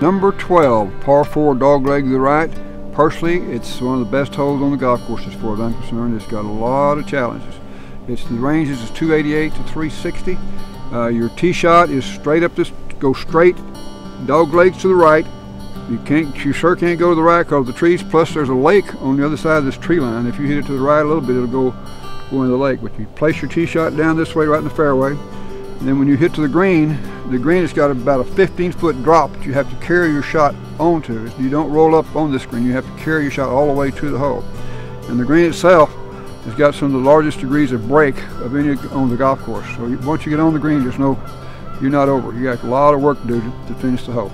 Number 12, par 4 dog leg to the right. Personally, it's one of the best holes on the golf course as far as I'm concerned. It's got a lot of challenges. It's the ranges is 288 to 360. Uh, your tee shot is straight up this, go straight, dog legs to the right. You can't, you sure can't go to the right because of the trees. Plus, there's a lake on the other side of this tree line. If you hit it to the right a little bit, it'll go go into the lake. But you place your tee shot down this way, right in the fairway. And then when you hit to the green, the green has got about a 15 foot drop that you have to carry your shot onto. You don't roll up on this green, you have to carry your shot all the way to the hole. And the green itself has got some of the largest degrees of break of any on the golf course. So once you get on the green, there's no, you're not over. You got a lot of work to do to, to finish the hole.